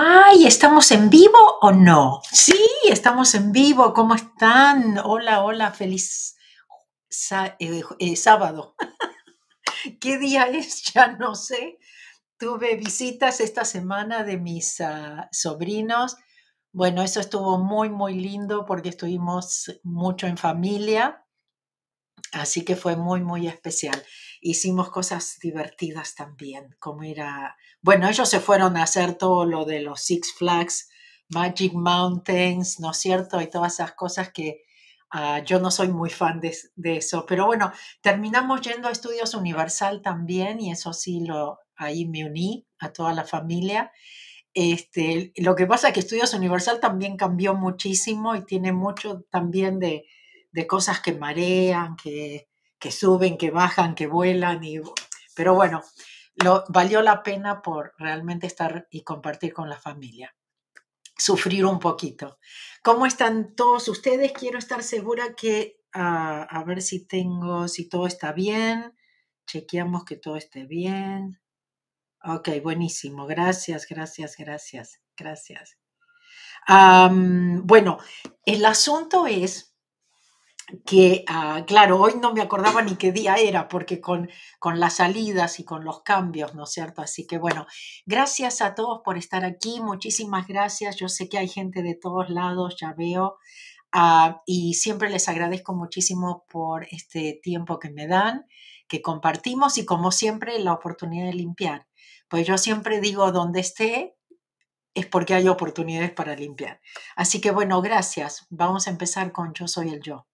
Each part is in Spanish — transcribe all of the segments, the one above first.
Ay, ¿estamos en vivo o no? Sí, estamos en vivo. ¿Cómo están? Hola, hola, feliz eh, eh, sábado. ¿Qué día es? Ya no sé. Tuve visitas esta semana de mis ah, sobrinos. Bueno, eso estuvo muy, muy lindo porque estuvimos mucho en familia, así que fue muy, muy especial. Hicimos cosas divertidas también, como ir a... Bueno, ellos se fueron a hacer todo lo de los Six Flags, Magic Mountains, ¿no es cierto? Y todas esas cosas que ah, yo no soy muy fan de, de eso. Pero bueno, terminamos yendo a Estudios Universal también y eso sí, lo, ahí me uní a toda la familia. Este, lo que pasa es que Estudios Universal también cambió muchísimo y tiene mucho también de, de cosas que marean, que, que suben, que bajan, que vuelan. Y, pero bueno, lo, valió la pena por realmente estar y compartir con la familia. Sufrir un poquito. ¿Cómo están todos ustedes? Quiero estar segura que, ah, a ver si tengo, si todo está bien. Chequeamos que todo esté bien. Ok, buenísimo. Gracias, gracias, gracias, gracias. Bueno, el asunto es que, ah, claro, hoy no me acordaba ni qué día era, porque con, con las salidas y con los cambios, ¿no es cierto? Así que bueno, gracias a todos por estar aquí, muchísimas gracias. Yo sé que hay gente de todos lados, ya veo, ah, y siempre les agradezco muchísimo por este tiempo que me dan, que compartimos y como siempre la oportunidad de limpiar. Pues yo siempre digo, donde esté, es porque hay oportunidades para limpiar. Así que bueno, gracias. Vamos a empezar con Yo soy el yo.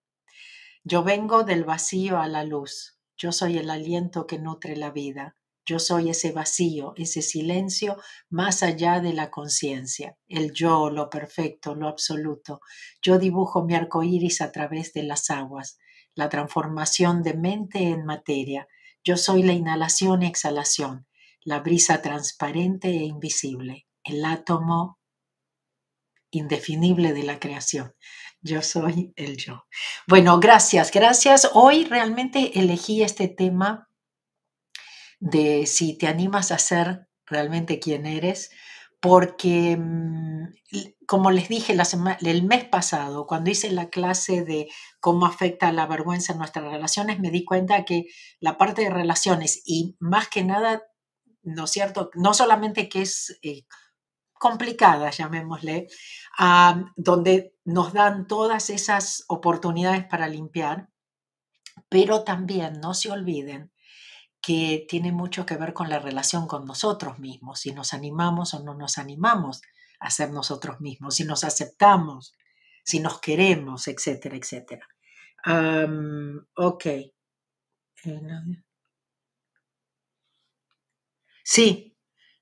Yo vengo del vacío a la luz. Yo soy el aliento que nutre la vida. Yo soy ese vacío, ese silencio más allá de la conciencia. El yo, lo perfecto, lo absoluto. Yo dibujo mi arco iris a través de las aguas. La transformación de mente en materia. Yo soy la inhalación y exhalación. La brisa transparente e invisible. El átomo indefinible de la creación. Yo soy el yo. Bueno, gracias, gracias. Hoy realmente elegí este tema de si te animas a ser realmente quien eres, porque mm, como les dije la sema- el mes pasado, cuando hice la clase de cómo afecta la vergüenza en nuestras relaciones, me di cuenta que la parte de relaciones y más que nada, ¿no es cierto? No solamente que es eh, complicada, llamémosle, donde nos dan todas esas oportunidades para limpiar, pero también no se olviden que tiene mucho que ver con la relación con nosotros mismos, si nos animamos o no nos animamos a ser nosotros mismos, si nos aceptamos, si nos queremos, etcétera, etcétera. Am, ok. Eh, Sí,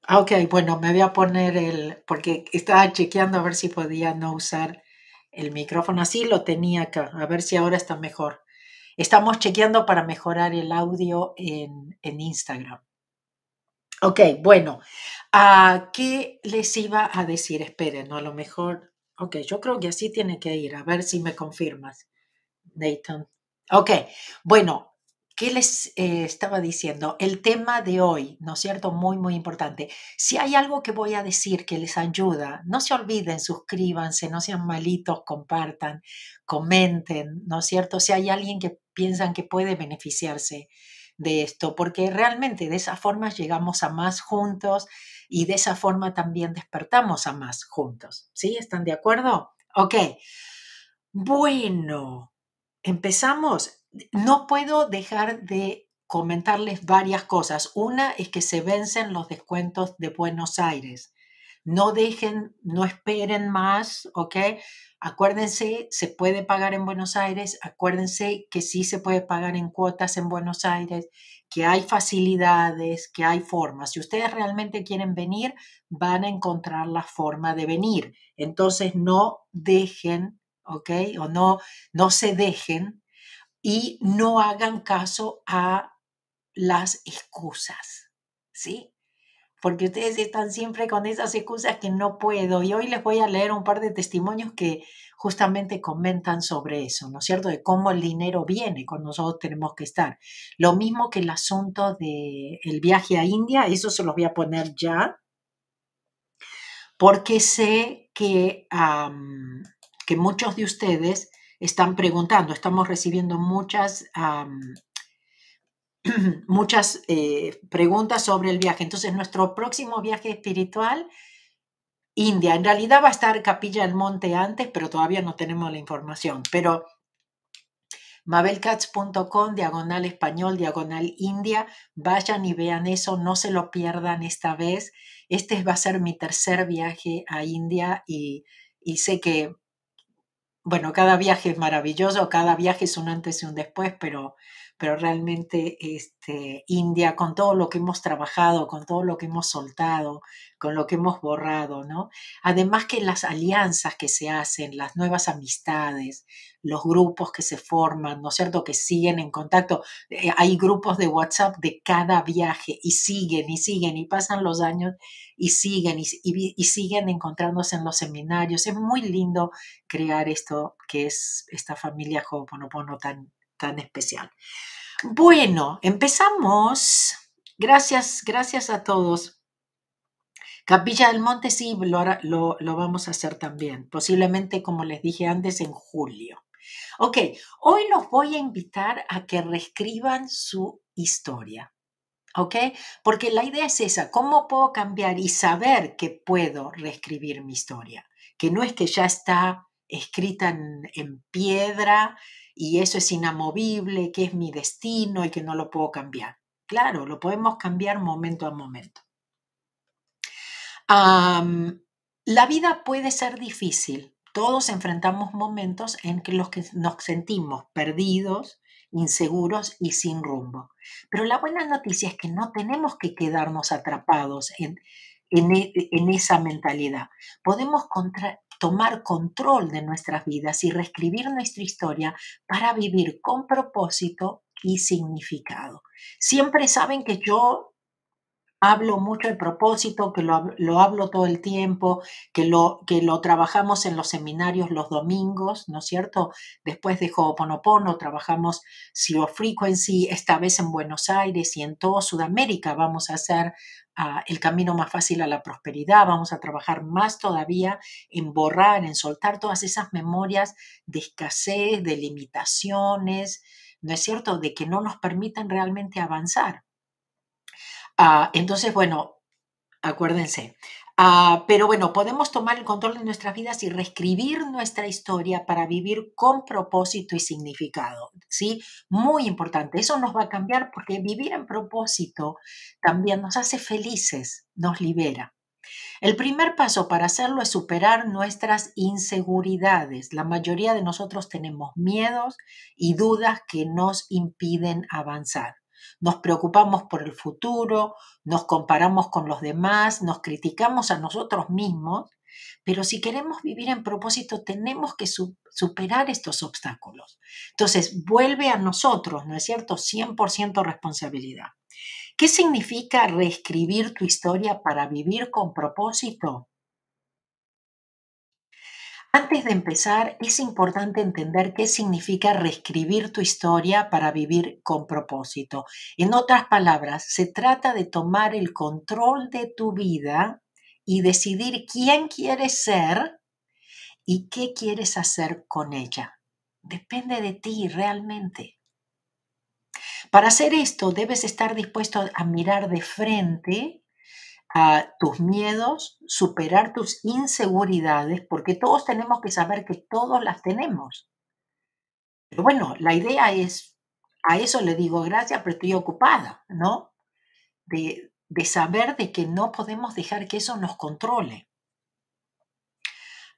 ok, bueno, me voy a poner el, porque estaba chequeando a ver si podía no usar el micrófono así, lo tenía acá, a ver si ahora está mejor. Estamos chequeando para mejorar el audio en, en Instagram. Ok, bueno, ¿a qué les iba a decir? Esperen, ¿no? a lo mejor, ok, yo creo que así tiene que ir, a ver si me confirmas, Nathan. Ok, bueno, ¿qué les eh, estaba diciendo? El tema de hoy, ¿no es cierto? Muy, muy importante. Si hay algo que voy a decir que les ayuda, no se olviden, suscríbanse, no sean malitos, compartan, comenten, ¿no es cierto? Si hay alguien que piensan que puede beneficiarse de esto, porque realmente de esa forma llegamos a más juntos y de esa forma también despertamos a más juntos. ¿Sí? ¿Están de acuerdo? Ok. Bueno, empezamos. No puedo dejar de comentarles varias cosas. Una es que se vencen los descuentos de Buenos Aires. No dejen, no esperen más, ¿ok? Acuérdense, se puede pagar en Buenos Aires, acuérdense que sí se puede pagar en cuotas en Buenos Aires, que hay facilidades, que hay formas. Si ustedes realmente quieren venir, van a encontrar la forma de venir. Entonces no dejen, ¿ok? O no, no se dejen y no hagan caso a las excusas, ¿sí? porque ustedes están siempre con esas excusas que no puedo. Y hoy les voy a leer un par de testimonios que justamente comentan sobre eso, ¿no es cierto? De cómo el dinero viene cuando nosotros tenemos que estar. Lo mismo que el asunto del el viaje a India, eso se los voy a poner ya, porque sé que, que muchos de ustedes están preguntando, estamos recibiendo muchas, muchas eh, preguntas sobre el viaje. Entonces, nuestro próximo viaje espiritual, India, en realidad va a estar Capilla del Monte antes, pero todavía no tenemos la información. Pero mabelcats.com, diagonal español, diagonal India, vayan y vean eso, no se lo pierdan esta vez. Este va a ser mi tercer viaje a India y, y sé que bueno, cada viaje es maravilloso, cada viaje es un antes y un después, pero pero realmente este, India, con todo lo que hemos trabajado, con todo lo que hemos soltado, con lo que hemos borrado, ¿no? Además que las alianzas que se hacen, las nuevas amistades, los grupos que se forman, ¿no es cierto?, que siguen en contacto. Eh, hay grupos de WhatsApp de cada viaje y siguen y siguen y pasan los años y siguen y, siguen encontrándose en los seminarios. Es muy lindo crear esto que es esta familia Ho'oponopono tan, tan especial. Bueno, empezamos. Gracias, gracias a todos. Capilla del Monte sí, lo, lo, vamos a hacer también, posiblemente como les dije antes en julio. Ok, hoy los voy a invitar a que reescriban su historia. ¿Ok? Porque la idea es esa, ¿cómo puedo cambiar y saber que puedo reescribir mi historia? Que no es que ya está escrita en piedra y eso es inamovible, que es mi destino y que no lo puedo cambiar. Claro, lo podemos cambiar momento a momento. La vida puede ser difícil. Todos enfrentamos momentos en que los que nos sentimos perdidos, inseguros y sin rumbo. Pero la buena noticia es que no tenemos que quedarnos atrapados en, en, e, esa mentalidad. Podemos tomar control de nuestras vidas y reescribir nuestra historia para vivir con propósito y significado. Siempre saben que yo hablo mucho de propósito, que lo, hablo todo el tiempo, que lo, que lo trabajamos en los seminarios los domingos, ¿no es cierto? Después de Ho'oponopono trabajamos Zero Frequency, esta vez en Buenos Aires y en toda Sudamérica vamos a hacer ah, el camino más fácil a la prosperidad, vamos a trabajar más todavía en borrar, en soltar todas esas memorias de escasez, de limitaciones, ¿no es cierto? De que no nos permiten realmente avanzar. Ah, entonces, bueno, acuérdense. Ah, pero bueno, podemos tomar el control de nuestras vidas y reescribir nuestra historia para vivir con propósito y significado. ¿sí? Muy importante. Eso nos va a cambiar porque vivir en propósito también nos hace felices, nos libera. El primer paso para hacerlo es superar nuestras inseguridades. La mayoría de nosotros tenemos miedos y dudas que nos impiden avanzar nos preocupamos por el futuro, nos comparamos con los demás, nos criticamos a nosotros mismos, pero si queremos vivir en propósito tenemos que superar estos obstáculos. Entonces, vuelve a nosotros, ¿no es cierto? 100% responsabilidad. ¿Qué significa reescribir tu historia para vivir con propósito? Antes de empezar, es importante entender qué significa reescribir tu historia para vivir con propósito. En otras palabras, se trata de tomar el control de tu vida y decidir quién quieres ser y qué quieres hacer con ella. Depende de ti realmente. Para hacer esto, debes estar dispuesto a mirar de frente a tus miedos, superar tus inseguridades, porque todos tenemos que saber que todos las tenemos. Pero bueno, la idea es, a eso le digo gracias, pero estoy ocupada, ¿no? De, de saber de que no podemos dejar que eso nos controle.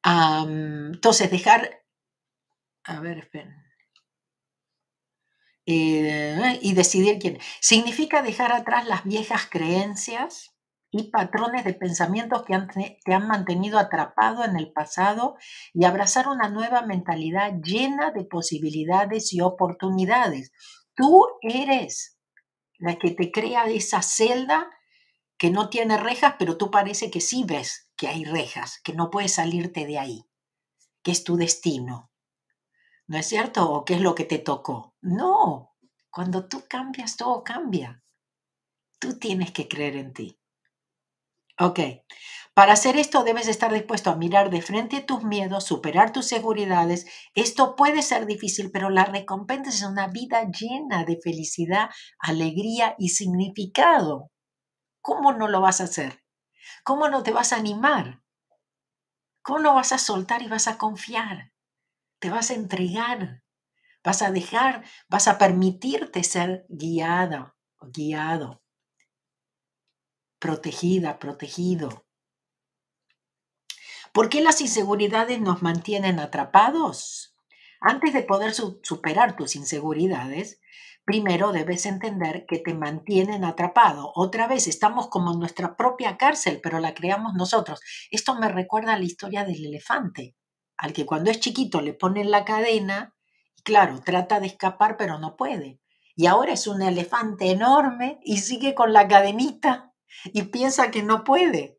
entonces, dejar, a ver, esperen. Eh, y decidir quién. Significa dejar atrás las viejas creencias, y patrones de pensamientos que te han mantenido atrapado en el pasado y abrazar una nueva mentalidad llena de posibilidades y oportunidades. Tú eres la que te crea esa celda que no tiene rejas, pero tú parece que sí ves que hay rejas, que no puedes salirte de ahí, que es tu destino. ¿No es cierto? ¿O qué es lo que te tocó? No, cuando tú cambias, todo cambia. Tú tienes que creer en ti. Ok, Para hacer esto debes estar dispuesto a mirar de frente tus miedos, superar tus seguridades. Esto puede ser difícil, pero la recompensa es una vida llena de felicidad, alegría y significado. ¿Cómo no lo vas a hacer? ¿Cómo no te vas a animar? ¿Cómo no vas a soltar y vas a confiar? Te vas a entregar. Vas a dejar, vas a permitirte ser guiada, guiado, protegida, protegido. ¿Por qué las inseguridades nos mantienen atrapados? Antes de poder superar tus inseguridades, primero debes entender que te mantienen atrapado. Otra vez, estamos como en nuestra propia cárcel, pero la creamos nosotros. Esto me recuerda a la historia del elefante, al que cuando es chiquito le ponen la cadena y claro, trata de escapar, pero no puede. Y ahora es un elefante enorme y sigue con la cadenita y piensa que no puede.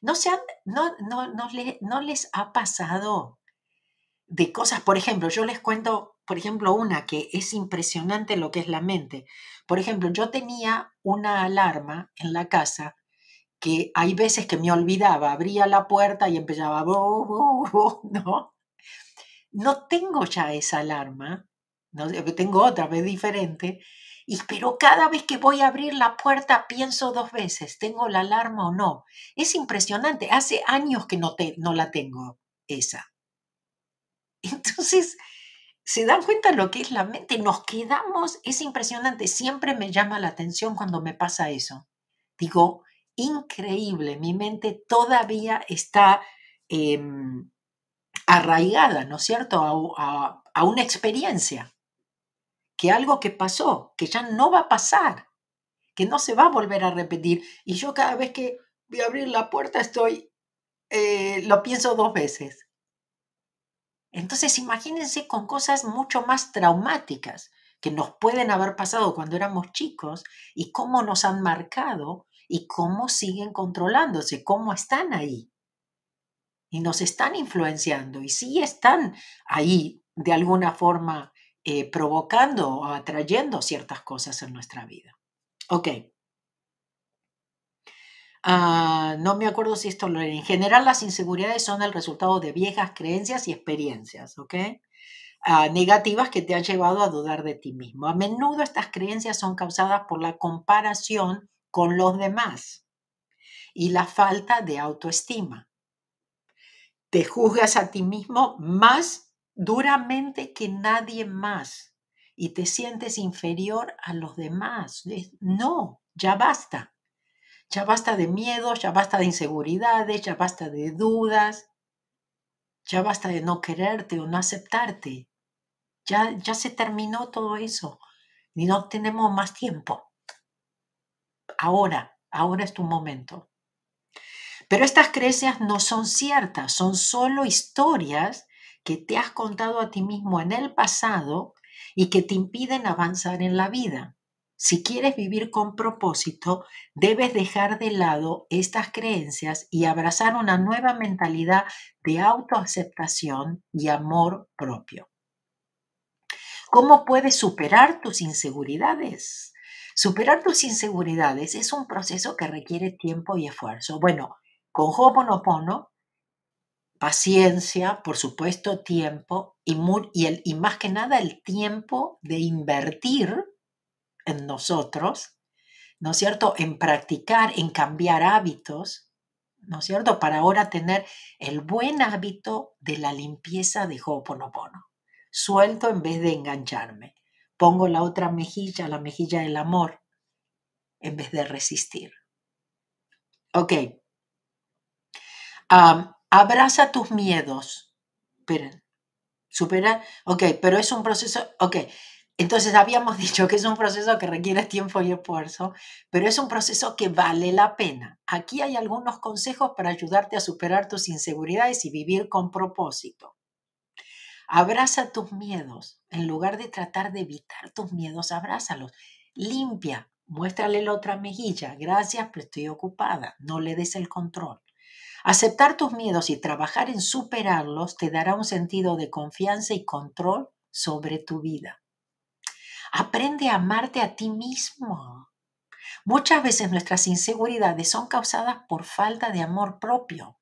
No, se no, no, no, les ha pasado de cosas, por ejemplo, yo les cuento, por ejemplo, una que es impresionante lo que es la mente. Por ejemplo, yo tenía una alarma en la casa que hay veces que me olvidaba, abría la puerta y empezaba, ¿no? No tengo ya esa alarma, ¿no? tengo otra vez diferente, y, pero cada vez que voy a abrir la puerta pienso dos veces, ¿tengo la alarma o no? Es impresionante, hace años que no, te, no la tengo esa. Entonces, se dan cuenta lo que es la mente, nos quedamos, es impresionante, siempre me llama la atención cuando me pasa eso. Digo, increíble, mi mente todavía está em, arraigada, ¿no es cierto?, a una experiencia que algo que pasó, que ya no va a pasar, que no se va a volver a repetir. Y yo cada vez que voy a abrir la puerta estoy, eh, lo pienso dos veces. Entonces imagínense con cosas mucho más traumáticas que nos pueden haber pasado cuando éramos chicos y cómo nos han marcado y cómo siguen controlándose, cómo están ahí. Y nos están influenciando y sí están ahí de alguna forma eh, provocando o atrayendo ciertas cosas en nuestra vida. Ok. Ah, no me acuerdo si esto lo En general, las inseguridades son el resultado de viejas creencias y experiencias, ¿ok? Ah, negativas que te han llevado a dudar de ti mismo. A menudo estas creencias son causadas por la comparación con los demás y la falta de autoestima. Te juzgas a ti mismo más duramente que nadie más y te sientes inferior a los demás. No, ya basta. Ya basta de miedos, ya basta de inseguridades, ya basta de dudas, ya basta de no quererte o no aceptarte. Ya, ya se terminó todo eso y no tenemos más tiempo. Ahora, ahora es tu momento. Pero estas creencias no son ciertas, son solo historias que te has contado a ti mismo en el pasado y que te impiden avanzar en la vida. Si quieres vivir con propósito, debes dejar de lado estas creencias y abrazar una nueva mentalidad de autoaceptación y amor propio. ¿Cómo puedes superar tus inseguridades? Superar tus inseguridades es un proceso que requiere tiempo y esfuerzo. Bueno, con Ho'oponopono paciencia, por supuesto, tiempo y, y, y más que nada el tiempo de invertir en nosotros, ¿no es cierto? En practicar, en cambiar hábitos, ¿no es cierto? Para ahora tener el buen hábito de la limpieza de Ho'oponopono. Suelto en vez de engancharme. Pongo la otra mejilla, la mejilla del amor, en vez de resistir. Ok. Abraza tus miedos. Esperen. Supera. Ok, pero es un proceso. Ok. Entonces habíamos dicho que es un proceso que requiere tiempo y esfuerzo, pero es un proceso que vale la pena. Aquí hay algunos consejos para ayudarte a superar tus inseguridades y vivir con propósito. Abraza tus miedos. En lugar de tratar de evitar tus miedos, abrázalos. Limpia. Muéstrale la otra mejilla. Gracias, pero estoy ocupada. No le des el control. Aceptar tus miedos y trabajar en superarlos te dará un sentido de confianza y control sobre tu vida. Aprende a amarte a ti mismo. Muchas veces nuestras inseguridades son causadas por falta de amor propio.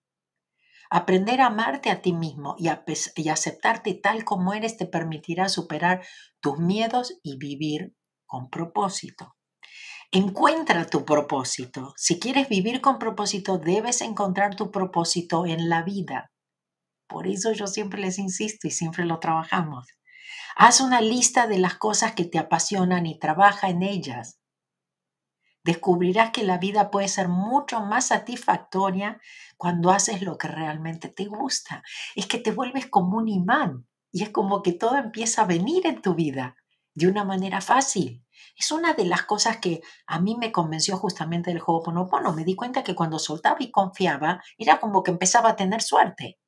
Aprender a amarte a ti mismo y, y, aceptarte tal como eres te permitirá superar tus miedos y vivir con propósito. Encuentra tu propósito. Si quieres vivir con propósito, debes encontrar tu propósito en la vida. Por eso yo siempre les insisto y siempre lo trabajamos. Haz una lista de las cosas que te apasionan y trabaja en ellas. Descubrirás que la vida puede ser mucho más satisfactoria cuando haces lo que realmente te gusta. Es que te vuelves como un imán y es como que todo empieza a venir en tu vida de una manera fácil. Es una de las cosas que a mí me convenció justamente del juego Ponopono. Me di cuenta que cuando soltaba y confiaba, era como que empezaba a tener suerte.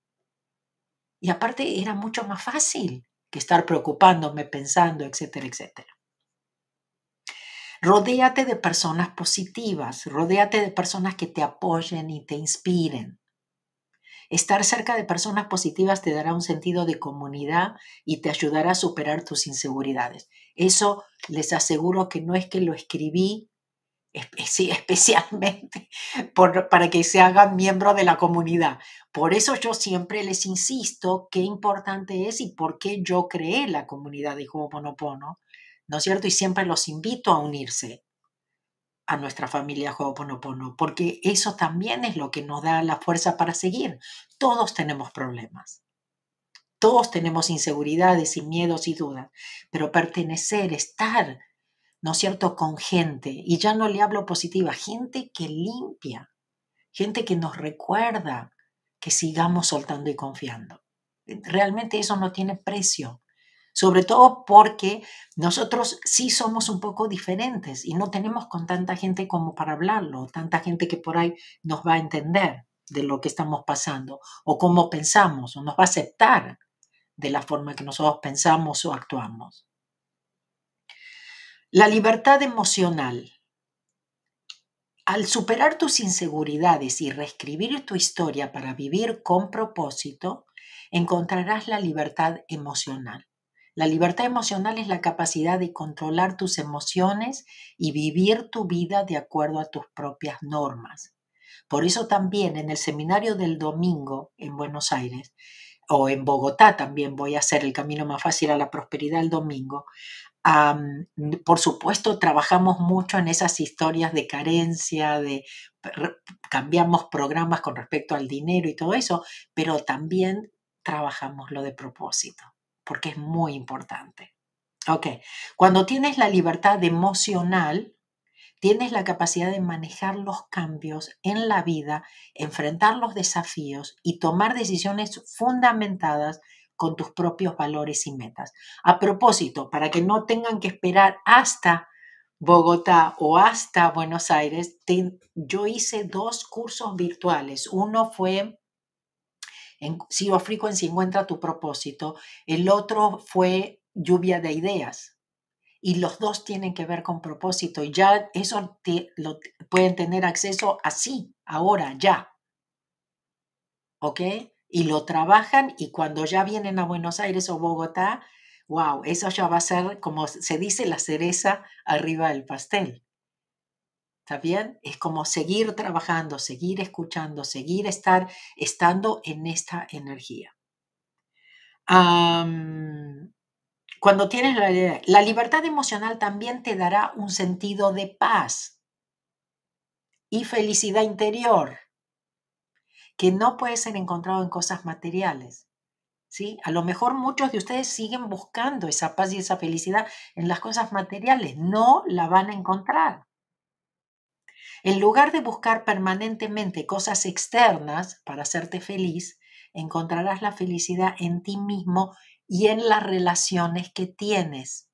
Y aparte era mucho más fácil que estar preocupándome, pensando, etcétera, etcétera. Rodéate de personas positivas, rodéate de personas que te apoyen y te inspiren. Estar cerca de personas positivas te dará un sentido de comunidad y te ayudará a superar tus inseguridades. Eso les aseguro que no es que lo escribí especialmente para que se hagan miembro de la comunidad. Por eso yo siempre les insisto qué importante es y por qué yo creé la comunidad de Ho'oponopono, ¿no es cierto? Y siempre los invito a unirse a nuestra familia Ho'oponopono, porque eso también es lo que nos da la fuerza para seguir. Todos tenemos problemas. Todos tenemos inseguridades y miedos y dudas, pero pertenecer, estar, ¿no es cierto?, con gente, y ya no le hablo positiva, gente que limpia, gente que nos recuerda que sigamos soltando y confiando. Realmente eso no tiene precio sobre todo porque nosotros sí somos un poco diferentes y no tenemos con tanta gente como para hablarlo, tanta gente que por ahí nos va a entender de lo que estamos pasando o cómo pensamos o nos va a aceptar de la forma que nosotros pensamos o actuamos. La libertad emocional. Al superar tus inseguridades y reescribir tu historia para vivir con propósito, encontrarás la libertad emocional. La libertad emocional es la capacidad de controlar tus emociones y vivir tu vida de acuerdo a tus propias normas. Por eso también en el seminario del domingo en Buenos Aires o en Bogotá también voy a hacer el camino más fácil a la prosperidad el domingo. por supuesto, trabajamos mucho en esas historias de carencia, de cambiamos programas con respecto al dinero y todo eso, pero también trabajamos lo de propósito porque es muy importante. Ok, cuando tienes la libertad emocional, tienes la capacidad de manejar los cambios en la vida, enfrentar los desafíos y tomar decisiones fundamentadas con tus propios valores y metas. A propósito, para que no tengan que esperar hasta Bogotá o hasta Buenos Aires, yo hice dos cursos virtuales. Uno fue en Frequency encuentra tu propósito. El otro fue lluvia de ideas. Y los dos tienen que ver con propósito. Y ya eso lo, pueden tener acceso así, ahora, ya. ¿Ok? Y lo trabajan y cuando ya vienen a Buenos Aires o Bogotá, wow, eso ya va a ser, como se dice, la cereza arriba del pastel. ¿Está bien? Es como seguir trabajando, seguir escuchando, seguir estar, estando en esta energía. Cuando tienes la, libertad emocional también te dará un sentido de paz y felicidad interior que no puede ser encontrado en cosas materiales. ¿Sí? A lo mejor muchos de ustedes siguen buscando esa paz y esa felicidad en las cosas materiales. No la van a encontrar. En lugar de buscar permanentemente cosas externas para hacerte feliz, encontrarás la felicidad en ti mismo y en las relaciones que tienes.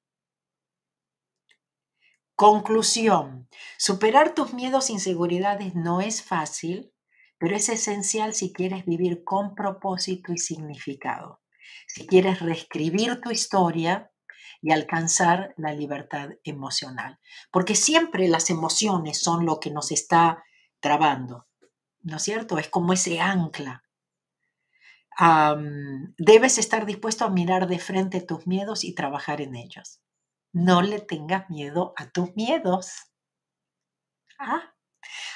Conclusión. Superar tus miedos e inseguridades no es fácil, pero es esencial si quieres vivir con propósito y significado. Si quieres reescribir tu historia, y alcanzar la libertad emocional. Porque siempre las emociones son lo que nos está trabando, ¿no es cierto? Es como ese ancla. Debes estar dispuesto a mirar de frente tus miedos y trabajar en ellos. No le tengas miedo a tus miedos. ¿ah?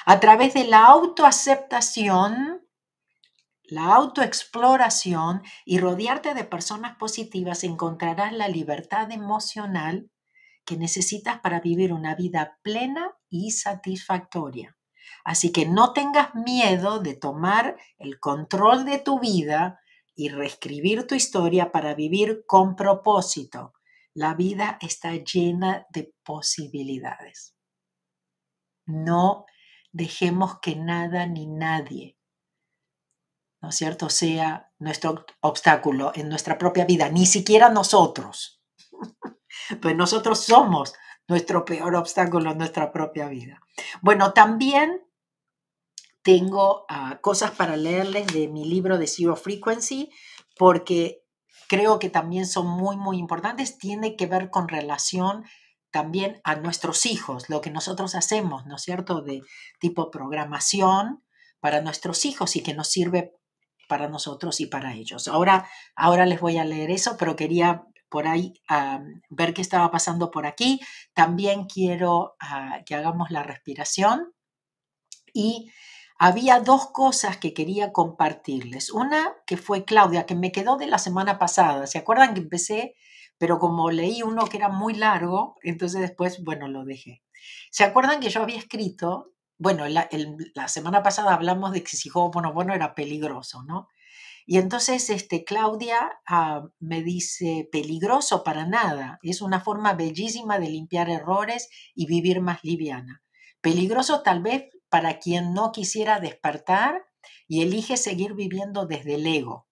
A través de la autoaceptación, la autoexploración y rodearte de personas positivas encontrarás la libertad emocional que necesitas para vivir una vida plena y satisfactoria. Así que no tengas miedo de tomar el control de tu vida y reescribir tu historia para vivir con propósito. La vida está llena de posibilidades. No dejemos que nada ni nadie, ¿no es cierto?, sea nuestro obstáculo en nuestra propia vida, ni siquiera nosotros. pues nosotros somos nuestro peor obstáculo en nuestra propia vida. Bueno, también tengo ah, cosas para leerles de mi libro de Zero Frequency porque creo que también son muy, muy importantes. Tiene que ver con relación también a nuestros hijos, lo que nosotros hacemos, ¿no es cierto?, de tipo programación para nuestros hijos y que nos sirve para nosotros y para ellos. Ahora, ahora les voy a leer eso, pero quería por ahí ah, ver qué estaba pasando por aquí. También quiero ah, que hagamos la respiración y había dos cosas que quería compartirles. Una que fue Claudia, que me quedó de la semana pasada. ¿Se acuerdan que empecé? Pero como leí uno que era muy largo, entonces después, bueno, lo dejé. ¿Se acuerdan que yo había escrito? Bueno, la, semana pasada hablamos de que si bueno, bueno era peligroso, ¿no? Y entonces este, Claudia ah, me dice, peligroso para nada, es una forma bellísima de limpiar errores y vivir más liviana. Peligroso tal vez para quien no quisiera despertar y elige seguir viviendo desde el ego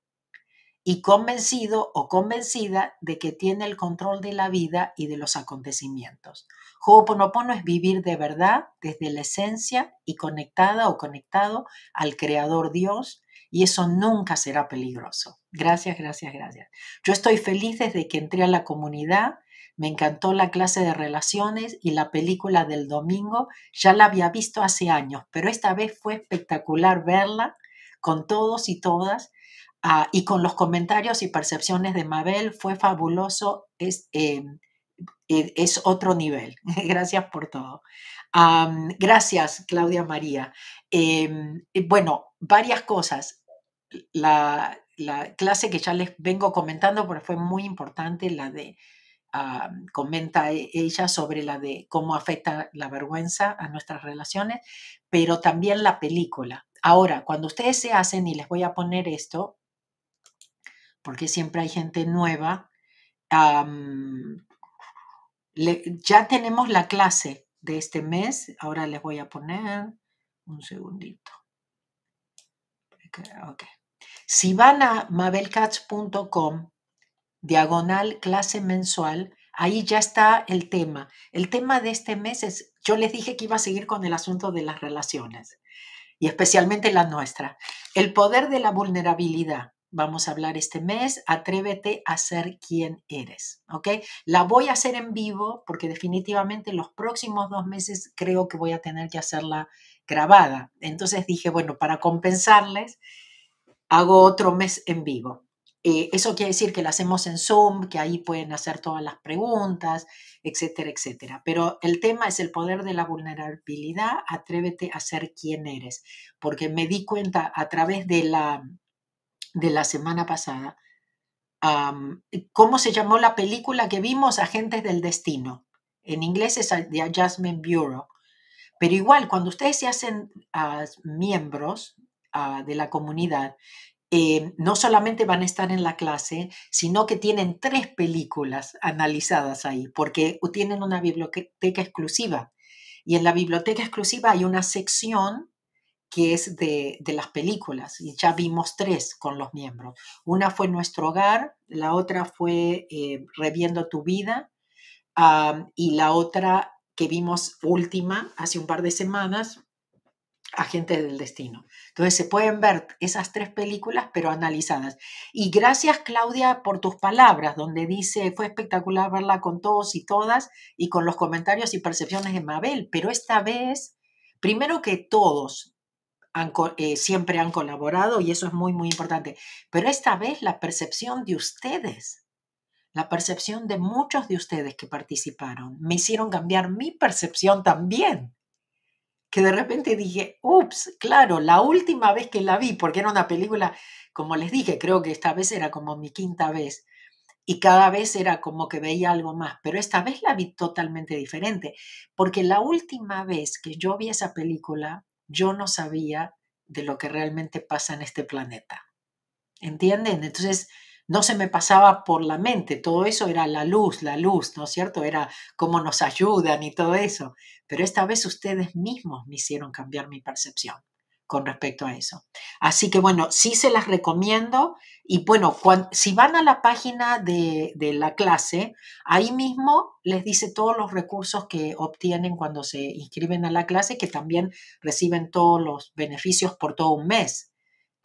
y convencido o convencida de que tiene el control de la vida y de los acontecimientos. Ho'oponopono es vivir de verdad desde la esencia y conectada o conectado al creador Dios y eso nunca será peligroso. Gracias, gracias, gracias. Yo estoy feliz desde que entré a la comunidad me encantó la clase de relaciones y la película del domingo. Ya la había visto hace años, pero esta vez fue espectacular verla con todos y todas. Ah, y con los comentarios y percepciones de Mabel fue fabuloso. Es, em, e, es otro nivel. gracias por todo. gracias, Claudia María. Em, bueno, varias cosas. La, la clase que ya les vengo comentando, porque fue muy importante, la de Ah, comenta e, ella sobre la de cómo afecta la vergüenza a nuestras relaciones, pero también la película. Ahora, cuando ustedes se hacen, y les voy a poner esto, porque siempre hay gente nueva, ya tenemos la clase de este mes, ahora les voy a poner un segundito. Si van a mabelcats.com diagonal clase mensual, ahí ya está el tema. El tema de este mes es, yo les dije que iba a seguir con el asunto de las relaciones y especialmente la nuestra. El poder de la vulnerabilidad. Vamos a hablar este mes, atrévete a ser quien eres, ¿ok? La voy a hacer en vivo porque definitivamente los próximos dos meses creo que voy a tener que hacerla grabada. Entonces dije, bueno, para compensarles, hago otro mes en vivo. Eh, eso quiere decir que lo hacemos en Zoom, que ahí pueden hacer todas las preguntas, etcétera, etcétera. Pero el tema es el poder de la vulnerabilidad, atrévete a ser quien eres, porque me di cuenta a través de la, de la semana pasada, ¿cómo se llamó la película que vimos? Agentes del Destino. En inglés es The Adjustment Bureau. Pero igual, cuando ustedes se hacen ah, miembros ah, de la comunidad, eh, no solamente van a estar en la clase, sino que tienen tres películas analizadas ahí, porque tienen una biblioteca exclusiva. Y en la biblioteca exclusiva hay una sección que es de, las películas, y ya vimos tres con los miembros. Una fue Nuestro Hogar, la otra fue eh, Reviendo tu Vida, y la otra que vimos última hace un par de semanas Agente del Destino. Entonces se pueden ver esas tres películas, pero analizadas. Y gracias Claudia por tus palabras, donde dice, fue espectacular verla con todos y todas y con los comentarios y percepciones de Mabel, pero esta vez, primero que todos eh, siempre han colaborado y eso es muy, muy importante, pero esta vez la percepción de ustedes, la percepción de muchos de ustedes que participaron, me hicieron cambiar mi percepción también que de repente dije, ups, claro, la última vez que la vi, porque era una película, como les dije, creo que esta vez era como mi quinta vez, y cada vez era como que veía algo más, pero esta vez la vi totalmente diferente, porque la última vez que yo vi esa película, yo no sabía de lo que realmente pasa en este planeta. ¿Entienden? Entonces, no se me pasaba por la mente, todo eso era la luz, la luz, ¿no es cierto? Era cómo nos ayudan y todo eso. Pero esta vez ustedes mismos me hicieron cambiar mi percepción con respecto a eso. Así que bueno, sí se las recomiendo y bueno, si van a la página de, de, la clase, ahí mismo les dice todos los recursos que obtienen cuando se inscriben a la clase, que también reciben todos los beneficios por todo un mes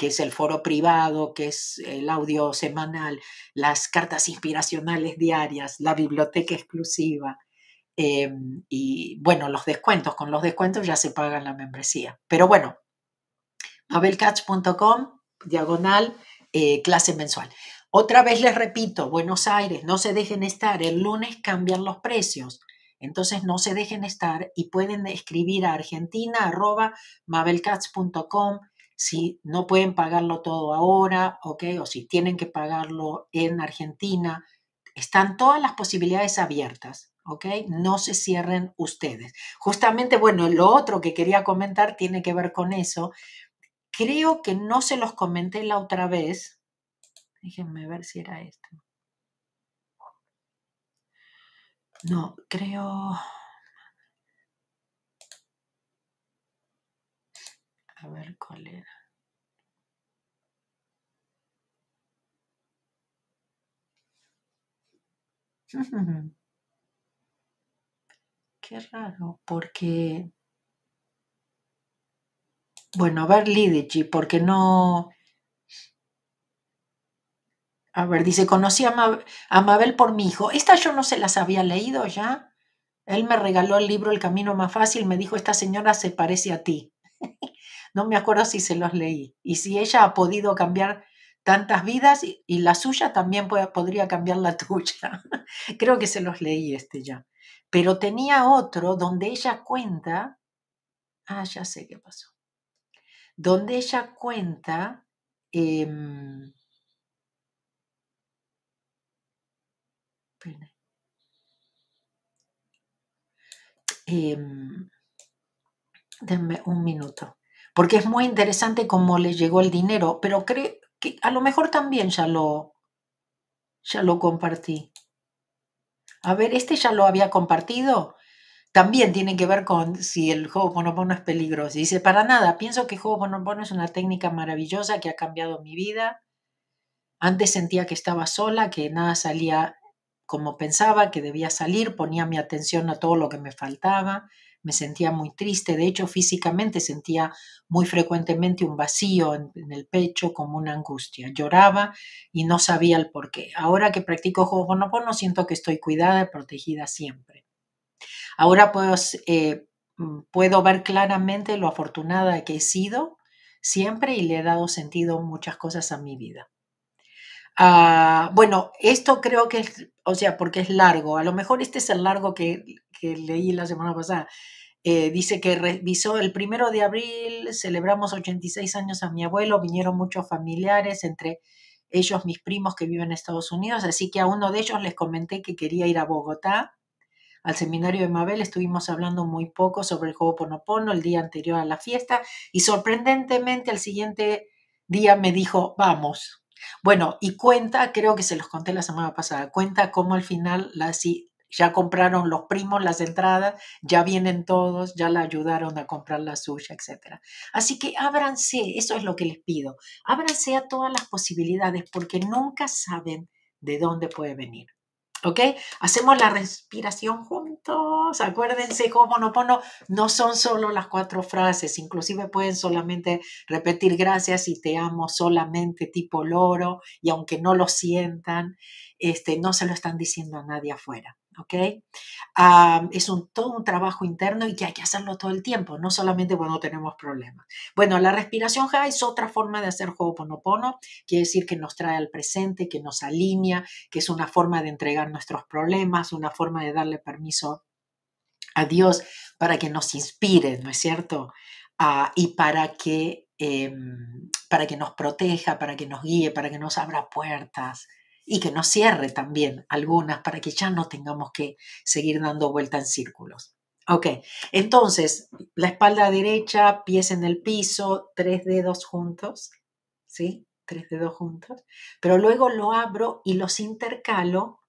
que es el foro privado, que es el audio semanal, las cartas inspiracionales diarias, la biblioteca exclusiva em, y bueno, los descuentos. Con los descuentos ya se paga la membresía. Pero bueno, mabelcatch.com, diagonal, eh, clase mensual. Otra vez les repito, Buenos Aires, no se dejen estar. El lunes cambian los precios. Entonces no se dejen estar y pueden escribir a argentina arroba mabelcats.com si no pueden pagarlo todo ahora, ¿ok? O si tienen que pagarlo en Argentina, están todas las posibilidades abiertas, ¿ok? No se cierren ustedes. Justamente, bueno, lo otro que quería comentar tiene que ver con eso. Creo que no se los comenté la otra vez. Déjenme ver si era esto. No, creo... A ver cuál era. Qué raro, porque... Bueno, a ver Lidici, porque no... A ver, dice, conocí a, a Mabel por mi hijo. Esta yo no se las había leído ya. Él me regaló el libro El Camino Más Fácil, me dijo, esta señora se parece a ti. no me acuerdo si se los leí. Y si ella ha podido cambiar tantas vidas y, la suya también podría cambiar la tuya. Creo que se los leí este ya. Pero tenía otro donde ella cuenta, ah, ya sé qué pasó, donde ella cuenta, eh, denme un minuto, porque es muy interesante cómo le llegó el dinero, pero creo que a lo mejor también ya lo, ya lo compartí. A ver, este ya lo había compartido. También tiene que ver con si el juego Ponopono es peligroso. Dice, para nada, pienso que el juego Ponopono es una técnica maravillosa que ha cambiado mi vida. Antes sentía que estaba sola, que nada salía como pensaba que debía salir, ponía mi atención a todo lo que me faltaba, me sentía muy triste, de hecho físicamente sentía muy frecuentemente un vacío en, el pecho como una angustia, lloraba y no sabía el por qué. Ahora que practico Ho'oponopono siento que estoy cuidada y protegida siempre. Ahora mm, puedo ver claramente lo afortunada que he sido siempre y le he dado sentido muchas cosas a mi vida. Ah, bueno, esto creo que es, o sea, porque es largo. A lo mejor este es el largo que, leí la semana pasada. Eh, dice que revisó el primero de abril, celebramos 86 años a mi abuelo, vinieron muchos familiares, entre ellos mis primos que viven en Estados Unidos, así que a uno de ellos les comenté que quería ir a Bogotá, al seminario de Mabel, estuvimos hablando muy poco sobre el juego Ponopono el día anterior a la fiesta y sorprendentemente al siguiente día me dijo, vamos, bueno, y cuenta, creo que se los conté la semana pasada, cuenta cómo al final la, ya compraron los primos las entradas, ya vienen todos, ya la ayudaron a comprar la suya, etc. Así que ábranse, eso es lo que les pido, ábranse a todas las posibilidades porque nunca saben de dónde puede venir. ¿Ok? Hacemos la respiración juntos. Acuérdense, Ho'oponopono no son solo las cuatro frases, inclusive pueden solamente repetir gracias y te amo solamente tipo loro y aunque no lo sientan, este, no se lo están diciendo a nadie afuera. ¿Ok? es un, todo un trabajo interno y que hay que hacerlo todo el tiempo, no solamente cuando tenemos problemas. Bueno, la respiración ja es otra forma de hacer Ho'oponopono, quiere decir que nos trae al presente, que nos alinea, que es una forma de entregar nuestros problemas, una forma de darle permiso a Dios para que nos inspire, ¿no es cierto? Ah, y para que, em, para que nos proteja, para que nos guíe, para que nos abra puertas y que nos cierre también algunas para que ya no tengamos que seguir dando vuelta en círculos. Ok, entonces la espalda derecha, pies en el piso, tres dedos juntos, ¿sí? Tres dedos juntos, pero luego lo abro y los intercalo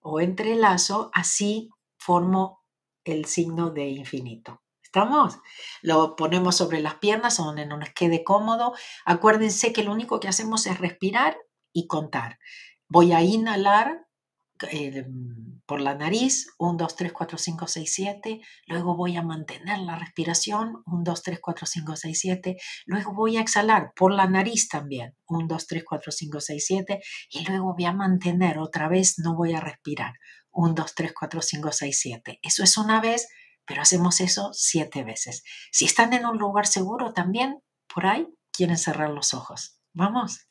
o entrelazo, así formo el signo de infinito. ¿Estamos? Lo ponemos sobre las piernas donde no nos quede cómodo. Acuérdense que lo único que hacemos es respirar y contar. Voy a inhalar eh, por la nariz, 1, 2, 3, 4, 5, 6, 7. Luego voy a mantener la respiración, 1, 2, 3, 4, 5, 6, 7. Luego voy a exhalar por la nariz también, 1, 2, 3, 4, 5, 6, 7. Y luego voy a mantener otra vez, no voy a respirar, 1, 2, 3, 4, 5, 6, 7. Eso es una vez, pero hacemos eso siete veces. Si están en un lugar seguro también, por ahí, quieren cerrar los ojos. Vamos.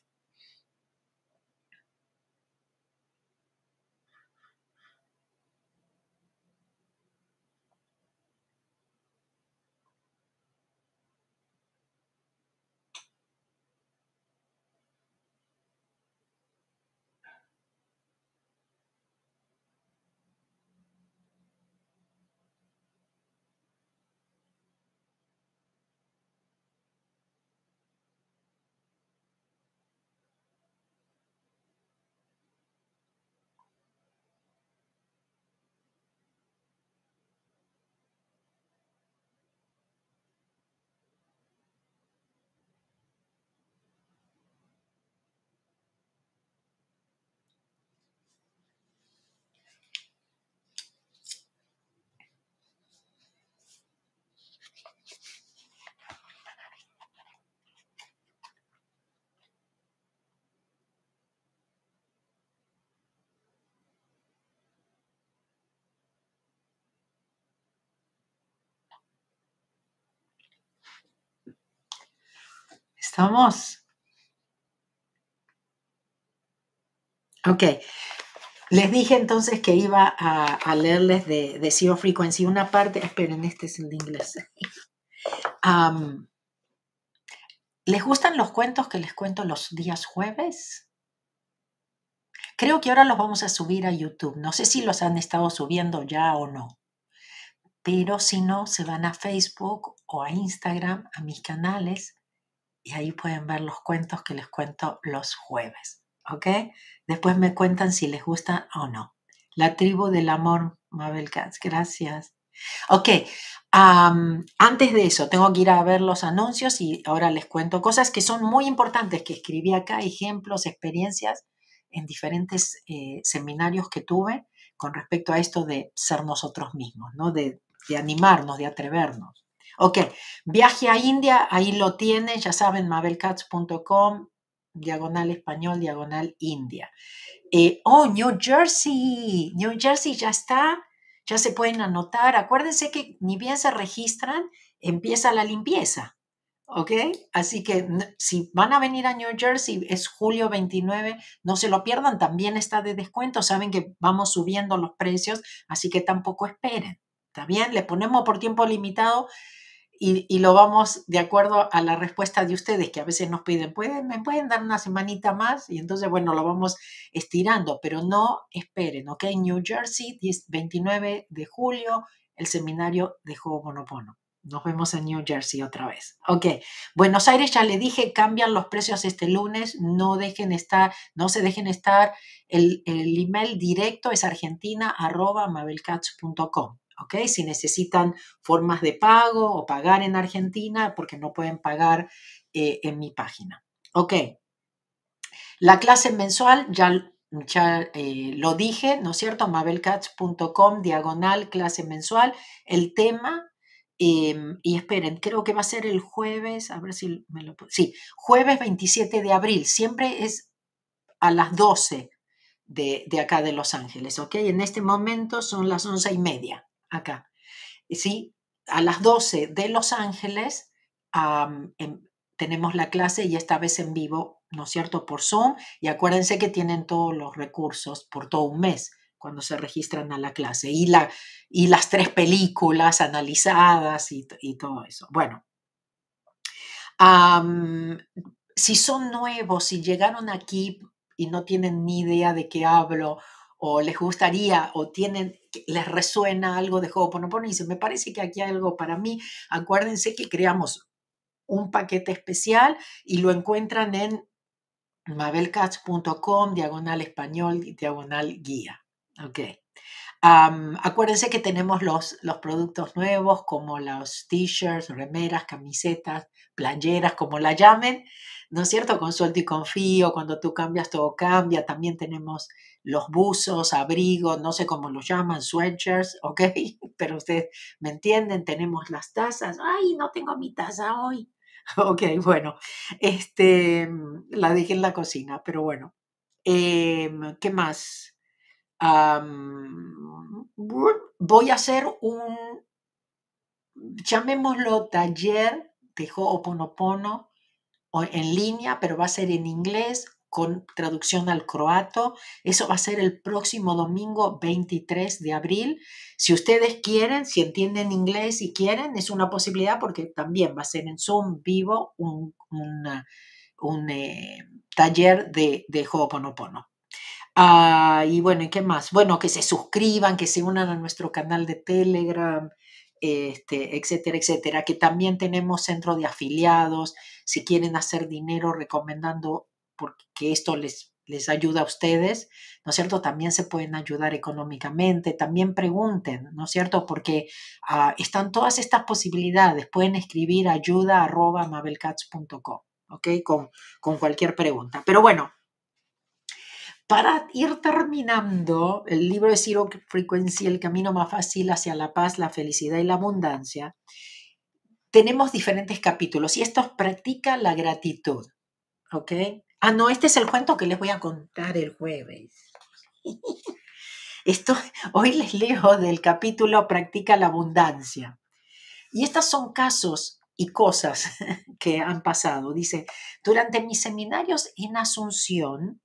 ¿Estamos? Ok. Les dije entonces que iba a, leerles de, de Zero Frequency una parte. Esperen, este es el inglés. ¿Les gustan los cuentos que les cuento los días jueves? Creo que ahora los vamos a subir a YouTube. No sé si los han estado subiendo ya o no. Pero si no, se van a Facebook o a Instagram, a mis canales, y ahí pueden ver los cuentos que les cuento los jueves. ¿Ok? Después me cuentan si les gusta o no. La tribu del amor, Mabel Katz, gracias. Ok, antes de eso, tengo que ir a ver los anuncios y ahora les cuento cosas que son muy importantes que escribí acá, ejemplos, experiencias en diferentes eh, seminarios que tuve con respecto a esto de ser nosotros mismos, ¿no? de, de animarnos, de atrevernos. Ok, viaje a India, ahí lo tiene, ya saben, mabelcats.com, diagonal español, diagonal India. Eh, oh, New Jersey, New Jersey ya está, ya se pueden anotar. Acuérdense que ni bien se registran, empieza la limpieza. ¿Ok? Así que si van a venir a New Jersey, es julio 29, no se lo pierdan, también está de descuento, saben que vamos subiendo los precios, así que tampoco esperen. ¿Está bien? Le ponemos por tiempo limitado y, lo vamos de acuerdo a la respuesta de ustedes, que a veces nos piden, ¿pueden, ¿me pueden dar una semanita más? Y entonces, bueno, lo vamos estirando, pero no esperen, ¿ok? New Jersey, 29 de julio, el seminario de Ho'oponopono. Nos vemos en New Jersey otra vez. Ok, Buenos Aires ya le dije, cambian los precios este lunes, no dejen estar, no se dejen estar. El, el email directo es argentina si necesitan formas de pago o pagar en Argentina porque no pueden pagar eh, en mi página. Ok. La clase mensual ya, ya eh, lo dije, ¿no es cierto? mabelcats.com, diagonal, clase mensual. El tema, em, y esperen, creo que va a ser el jueves, a ver si me lo puedo. Sí, jueves 27 de abril, siempre es a las 12 de, de, acá de Los Ángeles, ¿ok? En este momento son las once y media acá. ¿Sí? A las 12 de Los Ángeles em, tenemos la clase y esta vez en vivo, ¿no es cierto?, por Zoom. Y acuérdense que tienen todos los recursos por todo un mes. cuando se registran a la clase y, la, y las tres películas analizadas y, todo eso. Bueno, si son nuevos, si llegaron aquí y no tienen ni idea de qué hablo o les gustaría o tienen les resuena algo de Ho'oponopono y dicen, me parece que aquí hay algo para mí, acuérdense que creamos un paquete especial y lo encuentran en mabelcats.com, diagonal español, diagonal guía. Ok. acuérdense que tenemos los, los productos nuevos como los t-shirts, remeras, camisetas, playeras, como la llamen, ¿no es cierto? Con suelto y confío, cuando tú cambias, todo cambia. También tenemos los buzos, abrigos, no sé cómo los llaman, sweatshirts, ¿ok? Pero ustedes me entienden, tenemos las tazas. Ay, no tengo mi taza hoy. Ok, bueno, este, la dejé en la cocina, pero bueno. Em, ¿Qué más? voy a hacer un, llamémoslo taller de Ho'oponopono en línea, pero va a ser en inglés con traducción al croato. Eso va a ser el próximo domingo 23 de abril. Si ustedes quieren, si entienden inglés y quieren, es una posibilidad porque también va a ser en Zoom vivo un, un eh, taller de, de Ho'oponopono. Ah, y bueno, ¿y qué más? Bueno, que se suscriban, que se unan a nuestro canal de Telegram, este, etcétera, etcétera, que también tenemos centro de afiliados, si quieren hacer dinero recomendando porque esto les, les ayuda a ustedes, ¿no es cierto? También se pueden ayudar económicamente, también pregunten, ¿no es cierto? Porque ah, están todas estas posibilidades, pueden escribir ayuda arroba mabelcats.com, ¿ok? Con, con cualquier pregunta. Pero bueno, para ir terminando el libro de Zero Frequency, El camino más fácil hacia la paz, la felicidad y la abundancia, tenemos diferentes capítulos y esto practica la gratitud. ¿Ok? Ah, no, este es el cuento que les voy a contar el jueves. Esto, hoy les leo del capítulo Practica la abundancia. Y estos son casos y cosas que han pasado. Dice, durante mis seminarios en Asunción,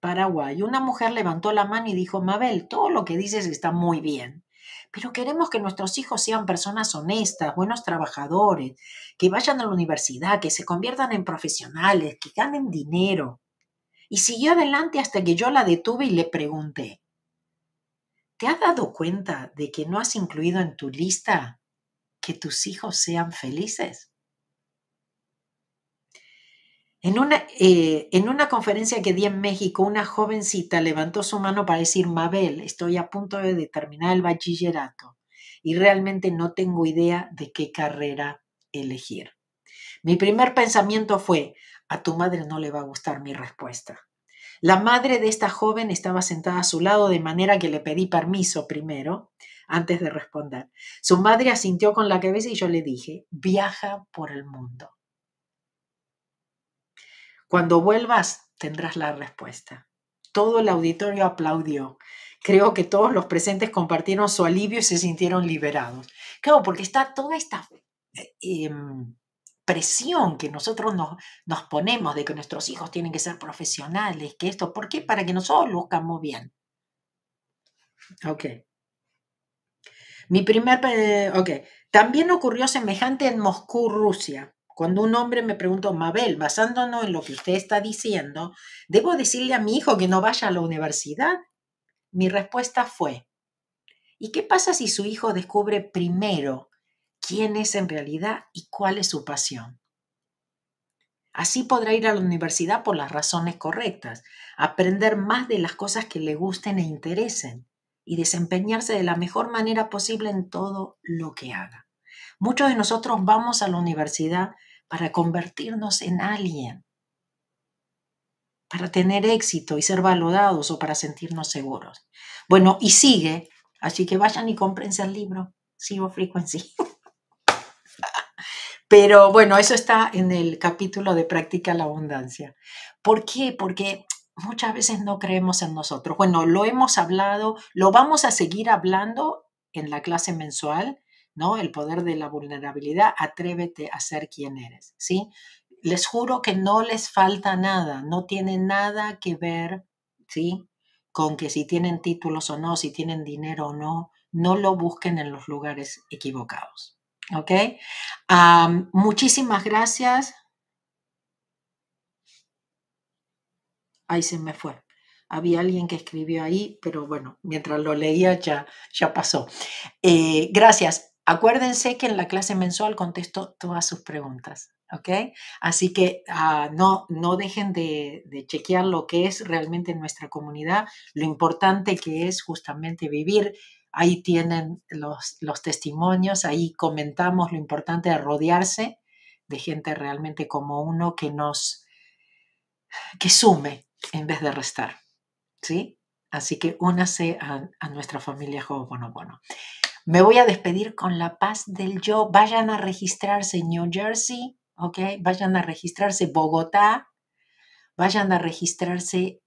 Paraguay, una mujer levantó la mano y dijo, Mabel, todo lo que dices está muy bien, pero queremos que nuestros hijos sean personas honestas, buenos trabajadores, que vayan a la universidad, que se conviertan en profesionales, que ganen dinero. Y siguió adelante hasta que yo la detuve y le pregunté, ¿te has dado cuenta de que no has incluido en tu lista que tus hijos sean felices? En una, eh, en una conferencia que di en México, una jovencita levantó su mano para decir, Mabel, estoy a punto de terminar el bachillerato y realmente no tengo idea de qué carrera elegir. Mi primer pensamiento fue, a tu madre no le va a gustar mi respuesta. La madre de esta joven estaba sentada a su lado de manera que le pedí permiso primero antes de responder. Su madre asintió con la cabeza y yo le dije, viaja por el mundo. Cuando vuelvas, tendrás la respuesta. Todo el auditorio aplaudió. Creo que todos los presentes compartieron su alivio y se sintieron liberados. Claro, porque está toda esta eh, em, presión que nosotros nos, ponemos de que nuestros hijos tienen que ser profesionales, que esto, ¿por qué? Para que nosotros buscamos bien. Ok. Mi primer, ok. También ocurrió semejante en Moscú, Rusia. Cuando un hombre me preguntó, Mabel, basándonos en lo que usted está diciendo, ¿debo decirle a mi hijo que no vaya a la universidad? Mi respuesta fue, ¿y qué pasa si su hijo descubre primero quién es en realidad y cuál es su pasión? Así podrá ir a la universidad por las razones correctas, aprender más de las cosas que le gusten e interesen y desempeñarse de la mejor manera posible en todo lo que haga. Muchos de nosotros vamos a la universidad para convertirnos en alguien, para tener éxito y ser valorados o para sentirnos seguros. Bueno, y sigue, así que vayan y comprense el libro, Zero Frequency. Pero bueno, eso está en el capítulo de Práctica la Abundancia. ¿Por qué? Porque muchas veces no creemos en nosotros. Bueno, lo hemos hablado, lo vamos a seguir hablando en la clase mensual ¿no? El poder de la vulnerabilidad, atrévete a ser quien eres, ¿sí? Les juro que no les falta nada, no tiene nada que ver, ¿sí? con que si tienen títulos o no, si tienen dinero o no, no lo busquen en los lugares equivocados. ¿Ok? muchísimas gracias. Ahí se me fue. Había alguien que escribió ahí, pero bueno, mientras lo leía ya, ya pasó. Eh, gracias. Acuérdense que en la clase mensual contesto todas sus preguntas. ¿ok? Así que ah, no, no dejen de, chequear lo que es realmente nuestra comunidad, lo importante que es justamente vivir. Ahí tienen los, los testimonios, ahí comentamos lo importante de rodearse de gente realmente como uno que nos, que sume en vez de restar. ¿sí? Así que únase a, nuestra familia bueno Me voy a despedir con la paz del yo. Vayan a registrarse New Jersey, ¿ok? Vayan a registrarse Bogotá, vayan a registrarse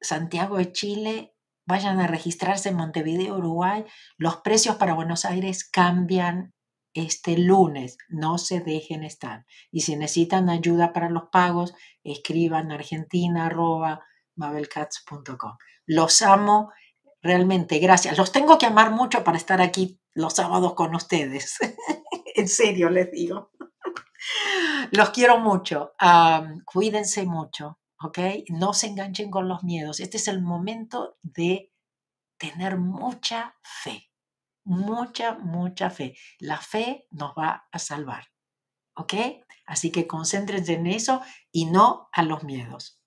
Santiago de Chile, vayan a registrarse Montevideo, Uruguay. Los precios para Buenos Aires cambian este lunes. No se dejen estar. Y si necesitan ayuda para los pagos, escriban argentina mabelcats.com. Los amo realmente, gracias. Los tengo que amar mucho para estar aquí los sábados con ustedes. en serio les digo. Los quiero mucho. cuídense mucho, ¿ok? No se enganchen con los miedos. Este es el momento de tener mucha fe. Mucha, mucha fe. La fe nos va a salvar. ¿Ok? Así que concéntrense en eso y no a los miedos.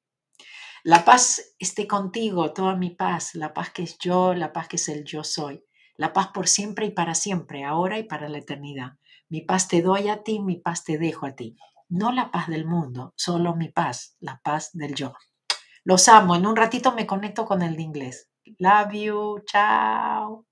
La paz esté contigo, toda mi paz, la paz que es yo, la paz que es el yo soy, la paz por siempre y para siempre, ahora y para la eternidad. Mi paz te doy a ti, mi paz te dejo a ti. No la paz del mundo, solo mi paz, la paz del yo. Los amo, en un ratito me conecto con el de inglés. Love you, chao.